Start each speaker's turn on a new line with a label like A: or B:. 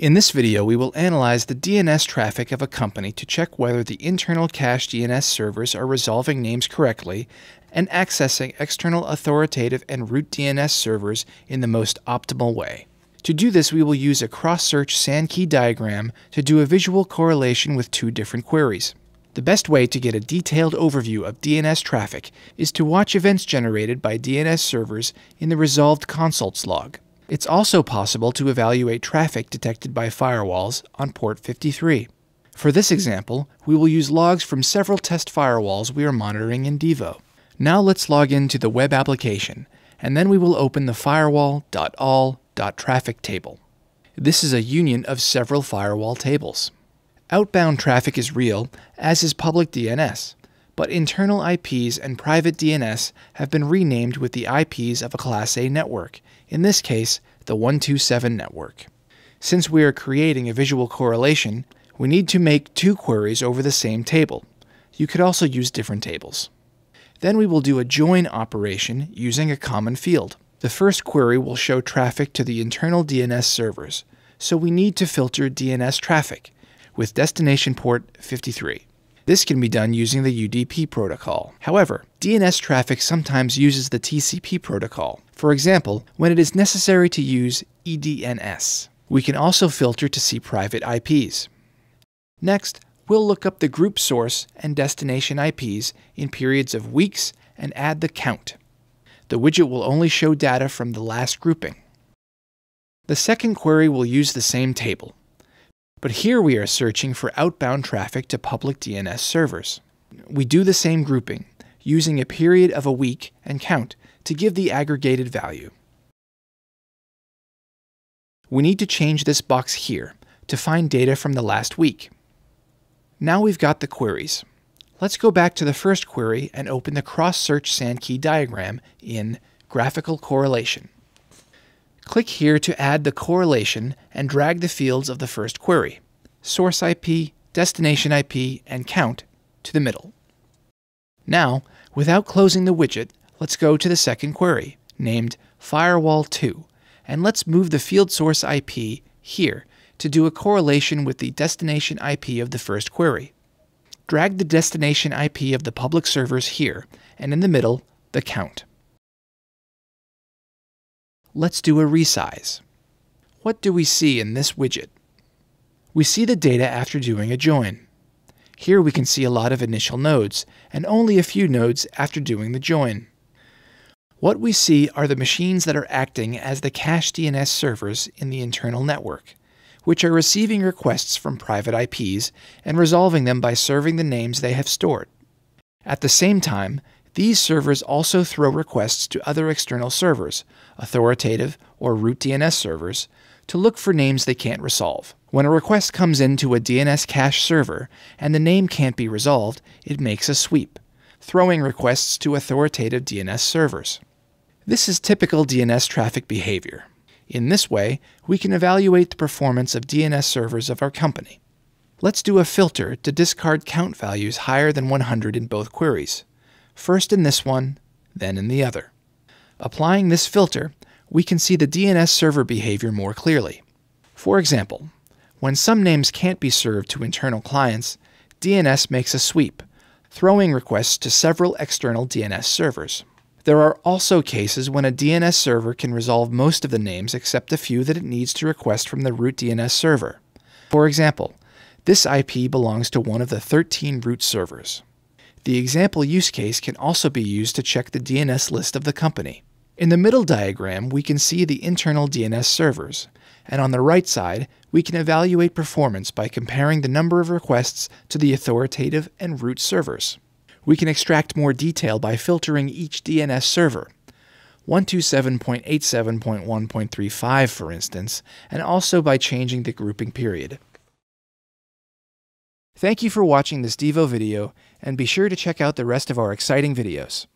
A: In this video, we will analyze the DNS traffic of a company to check whether the internal cache DNS servers are resolving names correctly and accessing external authoritative and root DNS servers in the most optimal way. To do this, we will use a cross-search Sankey diagram to do a visual correlation with two different queries. The best way to get a detailed overview of DNS traffic is to watch events generated by DNS servers in the resolved consults log. It's also possible to evaluate traffic detected by firewalls on port 53. For this example, we will use logs from several test firewalls we are monitoring in Devo. Now let's log into the web application, and then we will open the firewall.all.traffic table. This is a union of several firewall tables. Outbound traffic is real, as is public DNS, but internal IPs and private DNS have been renamed with the IPs of a Class A network, in this case, the 127 network. Since we are creating a visual correlation, we need to make two queries over the same table. You could also use different tables. Then we will do a join operation using a common field. The first query will show traffic to the internal DNS servers, so we need to filter DNS traffic with destination port 53. This can be done using the UDP protocol. However, DNS traffic sometimes uses the TCP protocol, for example, when it is necessary to use EDNS. We can also filter to see private IPs. Next, we'll look up the group source and destination IPs in periods of weeks and add the count. The widget will only show data from the last grouping. The second query will use the same table. But here we are searching for outbound traffic to public DNS servers. We do the same grouping, using a period of a week and count to give the aggregated value. We need to change this box here to find data from the last week. Now we've got the queries. Let's go back to the first query and open the cross-search Sankey diagram in Graphical Correlation. Click here to add the correlation and drag the fields of the first query, source IP, destination IP, and count, to the middle. Now, without closing the widget, let's go to the second query, named firewall2, and let's move the field source IP here to do a correlation with the destination IP of the first query. Drag the destination IP of the public servers here, and in the middle, the count. Let's do a resize. What do we see in this widget? We see the data after doing a join. Here we can see a lot of initial nodes, and only a few nodes after doing the join. What we see are the machines that are acting as the cache DNS servers in the internal network, which are receiving requests from private IPs and resolving them by serving the names they have stored. At the same time, these servers also throw requests to other external servers, authoritative or root DNS servers, to look for names they can't resolve. When a request comes into a DNS cache server and the name can't be resolved, it makes a sweep, throwing requests to authoritative DNS servers. This is typical DNS traffic behavior. In this way, we can evaluate the performance of DNS servers of our company. Let's do a filter to discard count values higher than 100 in both queries first in this one, then in the other. Applying this filter, we can see the DNS server behavior more clearly. For example, when some names can't be served to internal clients, DNS makes a sweep, throwing requests to several external DNS servers. There are also cases when a DNS server can resolve most of the names except a few that it needs to request from the root DNS server. For example, this IP belongs to one of the 13 root servers. The example use case can also be used to check the DNS list of the company. In the middle diagram, we can see the internal DNS servers, and on the right side, we can evaluate performance by comparing the number of requests to the authoritative and root servers. We can extract more detail by filtering each DNS server, 127.87.1.35 for instance, and also by changing the grouping period. Thank you for watching this Devo video, and be sure to check out the rest of our exciting videos.